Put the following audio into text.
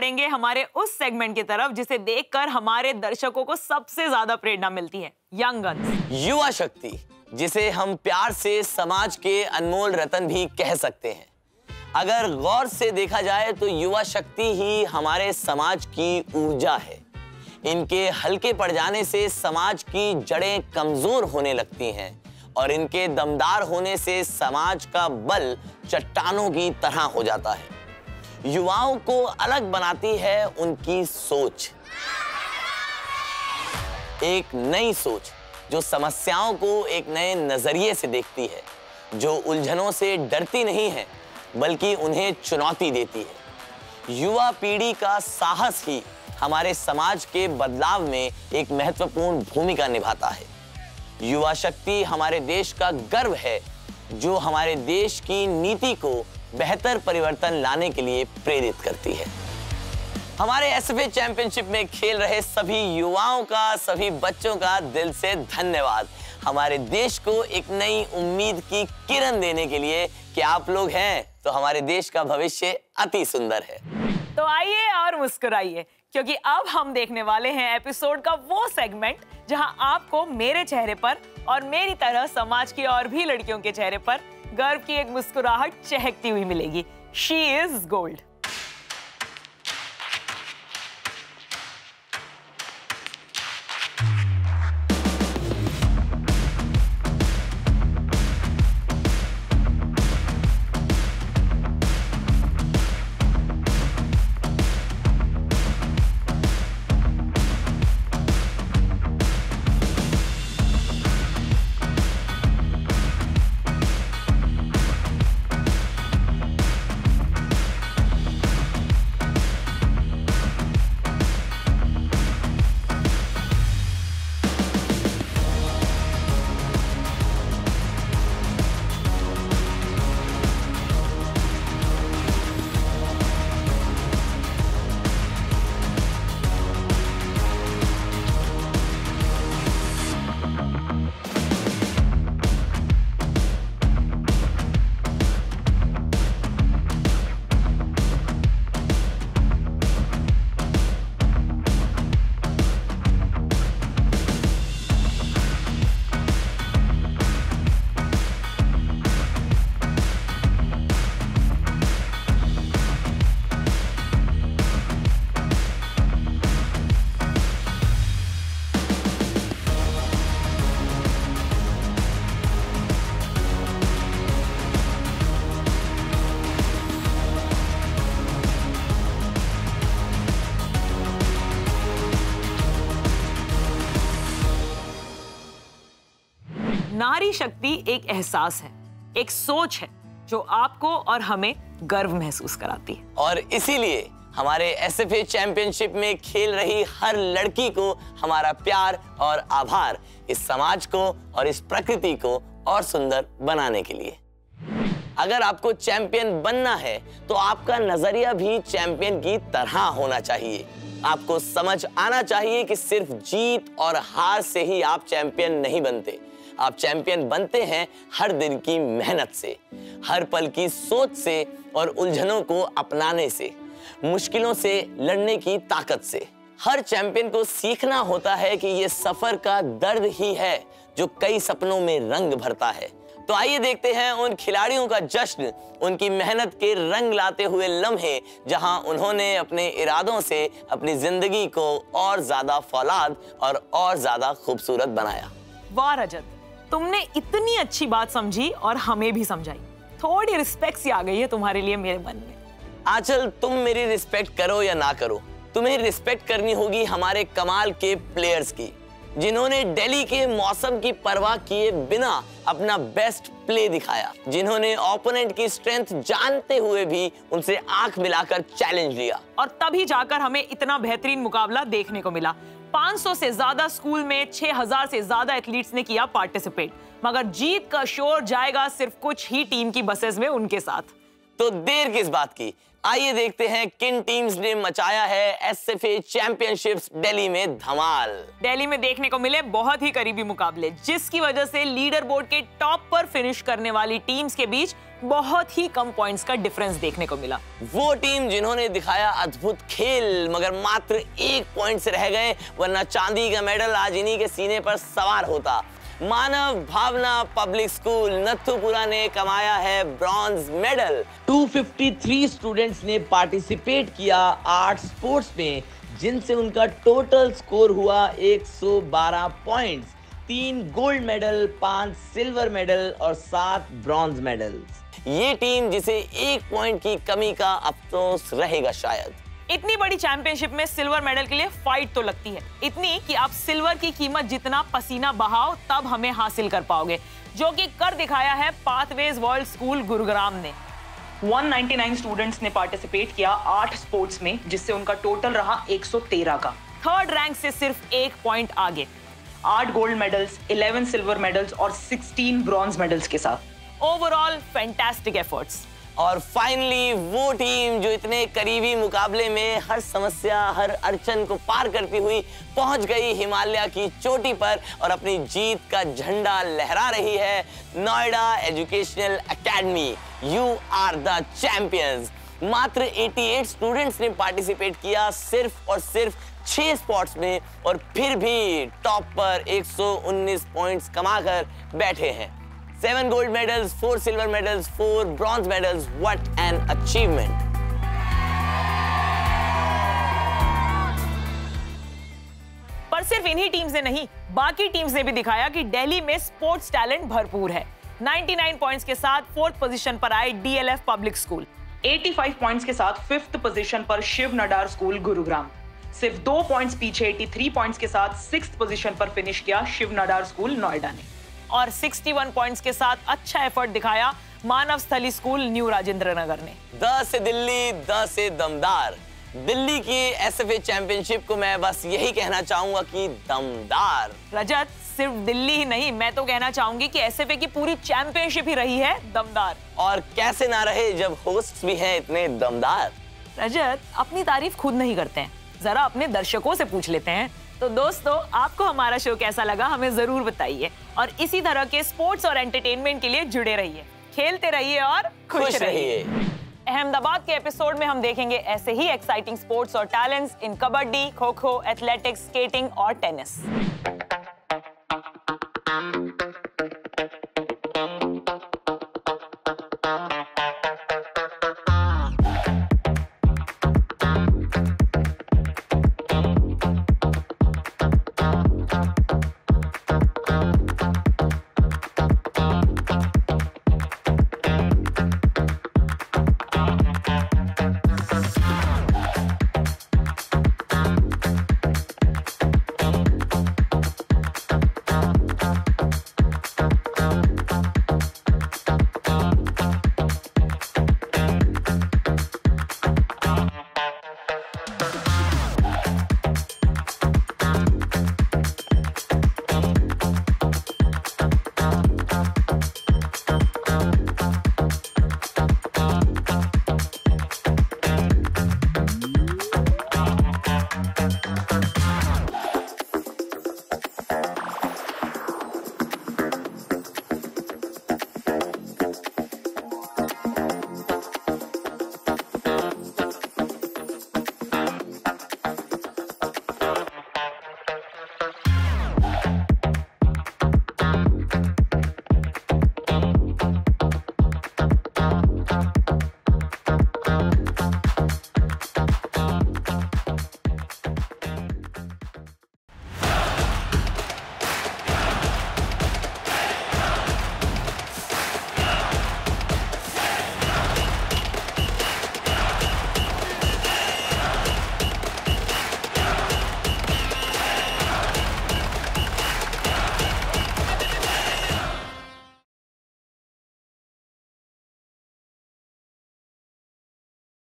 बढ़ेंगे हमारे उस सेगमेंट की तरफ़, जिसे देखकर हमारे दर्शकों को सबसे ज़्यादा प्रेरणा मिलती है यंग युवा शक्ति, जिसे हम प्यार से समाज के अनमोल रतन भी कह सकते हैं। अगर गौर से देखा जाए तो युवा शक्ति ही हमारे समाज की ऊर्जा है। इनके हल्के पड़ जाने से समाज की जड़ें कमज़ोर होने लगती हैं और इनके दमदार होने से समाज का बल चट्टानों की तरह हो जाता है। युवाओं को अलग बनाती है उनकी सोच। एक नई सोच जो समस्याओं को एक नए नज़रिए से देखती है, जो उलझनों से डरती नहीं है, बल्कि उन्हें चुनौती देती है। युवा पीढ़ी का साहस ही हमारे समाज के बदलाव में एक महत्वपूर्ण भूमिका निभाता है। युवा शक्ति हमारे देश का गर्व है, जो हमारे देश की नीति को बेहतर परिवर्तन लाने के लिए प्रेरित करती है। हमारे एस चैंपियनशिप में खेल रहे सभी युवाओं का, सभी बच्चों का दिल से धन्यवाद। हमारे देश को एक नई उम्मीद की किरण देने के लिए कि आप लोग हैं तो हमारे देश का भविष्य अति सुंदर है। तो आइए और मुस्कुराइए, क्योंकि अब हम देखने वाले हैं एपिसोड का वो सेगमेंट जहाँ आपको मेरे चेहरे पर और मेरी तरह समाज की और भी लड़कियों के चेहरे पर गर्व की एक मुस्कुराहट चहकती हुई मिलेगी। शी इज़ गोल्ड नारी शक्ति एक एहसास है, एक सोच है, जो आपको और हमें गर्व महसूस कराती है। और इसीलिए हमारे एस एफ़ चैंपियनशिप में खेल रही हर लड़की को हमारा प्यार और आभार इस समाज को और इस प्रकृति को और सुंदर बनाने के लिए। अगर आपको चैंपियन बनना है तो आपका नज़रिया भी चैंपियन की तरह होना चाहिए। आपको समझ आना चाहिए कि सिर्फ़ जीत और हार से ही आप चैंपियन नहीं बनते। आप चैंपियन बनते हैं हर दिन की मेहनत से, हर पल की सोच से और उलझनों को अपनाने से, मुश्किलों से लड़ने की ताकत से। हर चैंपियन को सीखना होता है कि ये सफ़र का दर्द ही है जो कई सपनों में रंग भरता है। तो आइए देखते हैं उन खिलाड़ियों का जश्न उनकी मेहनत के रंग लाते हुए लम्हे जहाँ उन्होंने अपने इरादों से अपनी ज़िंदगी को और ज़्यादा फौलाद और और ज़्यादा खूबसूरत बनाया। वाह रजत तुमने इतनी अच्छी बात समझी और हमें भी समझाई। थोड़ी रिस्पेक्ट सी आ गई है तुम्हारे लिए मेरे मन में। आचल तुम मेरी रिस्पेक्ट करो या ना करो? तुम्हें रिस्पेक्ट करनी होगी हमारे कमाल के प्लेयर्स की। जिन्होंने दिल्ली के मौसम की परवाह किए बिना अपना बेस्ट प्ले दिखाया, जिन्होंने ओपोनेंट की स्ट्रेंथ जानते हुए भी उनसे आँख मिलाकर चैलेंज लिया। और तभी जाकर हमें इतना बेहतरीन मुकाबला देखने को मिला। 500 से ज़्यादा स्कूल में 6000 से ज़्यादा एथलीट्स ने किया पार्टिसिपेट मगर जीत का शोर जाएगा सिर्फ़ कुछ ही टीम की बसेस में उनके साथ। तो देर किस बात की? आइए देखते हैं किन टीम्स ने मचाया है एसएफए चैंपियनशिप्स दिल्ली में धमाल। दिल्ली में देखने को मिले बहुत ही करीबी मुकाबले जिसकी वजह से लीडर बोर्ड के टॉप पर फिनिश करने वाली टीम्स के बीच बहुत ही कम पॉइंट्स का डिफरेंस देखने को मिला। वो टीम जिन्होंने दिखाया अद्भुत खेल मगर मात्र एक पॉइंट से रह गए वरना चांदी का मेडल आज इन्हीं के सीने पर सवार होता। मानव भावना पब्लिक स्कूल नथुपुरा ने कमाया है ब्रॉन्ज मेडल। 253 स्टूडेंट्स ने पार्टिसिपेट किया आर्ट स्पोर्ट्स में जिनसे उनका टोटल स्कोर हुआ 112 पॉइंट्स। तीन गोल्ड मेडल पाँच सिल्वर मेडल और सात ब्रॉन्ज मेडल ये टीम जिसे एक पॉइंट की कमी का अफसोस रहेगा शायद। इतनी बड़ी चैंपियनशिप में सिल्वर मेडल के लिए फाइट तो लगती है। इतनी कि आप सिल्वर की कीमत जितना पसीना बहाओ तब हमें हासिल कर पाओगे। जो कि कर दिखाया है पाथवेज वर्ल्ड स्कूल गुरुग्राम ने। 199 स्टूडेंट्स ने पार्टिसिपेट किया आठ स्पोर्ट्स में जिससे उनका टोटल रहा 113 का। थर्ड रैंक से सिर्फ़ एक पॉइंट आगे। आठ गोल्ड मेडल्स 11 सिल्वर मेडल्स और 16 ब्रॉन्ज मेडल्स के साथ। ओवरऑल फैंटास्टिक एफर्ट्स और फाइनली वो टीम जो इतने करीबी मुकाबले में हर समस्या, हर अड़चन को पार करती हुई पहुँच गई हिमालय की चोटी पर और अपनी जीत का झंडा लहरा रही है Noida educational academy you are the champions मात्र 88 स्टूडेंट्स ने पार्टिसिपेट किया सिर्फ़ और सिर्फ़ छह स्पॉट्स में और फिर भी टॉप पर 119 पॉइंट्स कमाकर बैठे हैं। Seven gold medals, four silver medals, four bronze medals. What an achievement! पर सिर्फ़ इन्हीं टीम्स ने नहीं बाकी टीम्स ने भी दिखाया कि दिल्ली में स्पोर्ट्स टैलेंट भरपूर है 99 पॉइंट्स के साथ फोर्थ पोजीशन पर आए डीएलएफ पब्लिक स्कूल 85 पॉइंट्स के साथ फिफ्थ पोजीशन पर शिव नडार स्कूल गुरुग्राम सिर्फ़ दो पॉइंट्स पीछे 83 पॉइंट्स के साथ सिक्स पोजीशन पर फिनिश किया शिव नडार स्कूल नोएडा ने और 61 पॉइंट्स के साथ अच्छा एफर्ट दिखाया मानव स्थली स्कूल न्यू राजेंद्र नगर ने। द से दिल्ली द से दमदार। दिल्ली की एसएफए चैंपियनशिप को मैं बस यही कहना चाहूँगा कि दमदार। रजत सिर्फ़ दिल्ली ही नहीं मैं तो कहना चाहूँगी कि एसएफए की पूरी चैंपियनशिप ही रही है दमदार। और कैसे ना रहे जब होस्ट भी हैं इतने दमदार? रजत अपनी तारीफ़ खुद नहीं करते हैं। जरा अपने दर्शकों से पूछ लेते हैं। तो दोस्तों आपको हमारा शो कैसा लगा हमें ज़रूर बताइए। और इसी तरह के स्पोर्ट्स और एंटरटेनमेंट के लिए जुड़े रहिए। खेलते रहिए और खुश रहिए। अहमदाबाद के एपिसोड में हम देखेंगे ऐसे ही एक्साइटिंग स्पोर्ट्स और talents in kabaddi kho kho athletics skating और टेनिस